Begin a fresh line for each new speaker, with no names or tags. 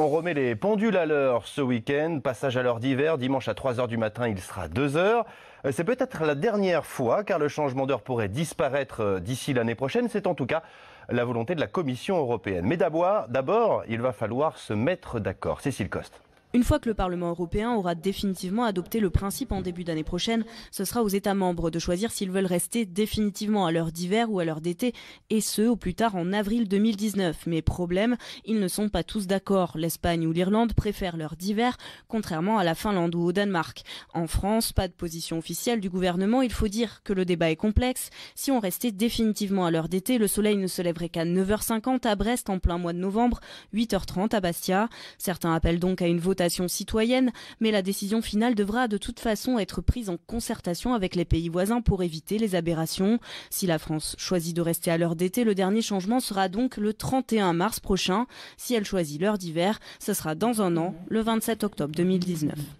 On remet les pendules à l'heure ce week-end. Passage à l'heure d'hiver. Dimanche à 3h du matin, il sera 2h. C'est peut-être la dernière fois car le changement d'heure pourrait disparaître d'ici l'année prochaine. C'est en tout cas la volonté de la Commission européenne. Mais d'abord, il va falloir se mettre d'accord. Cécile Coste.
Une fois que le Parlement européen aura définitivement adopté le principe en début d'année prochaine, ce sera aux États membres de choisir s'ils veulent rester définitivement à l'heure d'hiver ou à l'heure d'été, et ce, au plus tard en avril 2019. Mais problème, ils ne sont pas tous d'accord. L'Espagne ou l'Irlande préfèrent l'heure d'hiver, contrairement à la Finlande ou au Danemark. En France, pas de position officielle du gouvernement. Il faut dire que le débat est complexe. Si on restait définitivement à l'heure d'été, le soleil ne se lèverait qu'à 9h50 à Brest en plein mois de novembre, 8h30 à Bastia. Certains appellent donc à une votation citoyenne, mais la décision finale devra de toute façon être prise en concertation avec les pays voisins pour éviter les aberrations. Si la France choisit de rester à l'heure d'été, le dernier changement sera donc le 31 mars prochain. Si elle choisit l'heure d'hiver, ce sera dans un an, le 27 octobre 2019.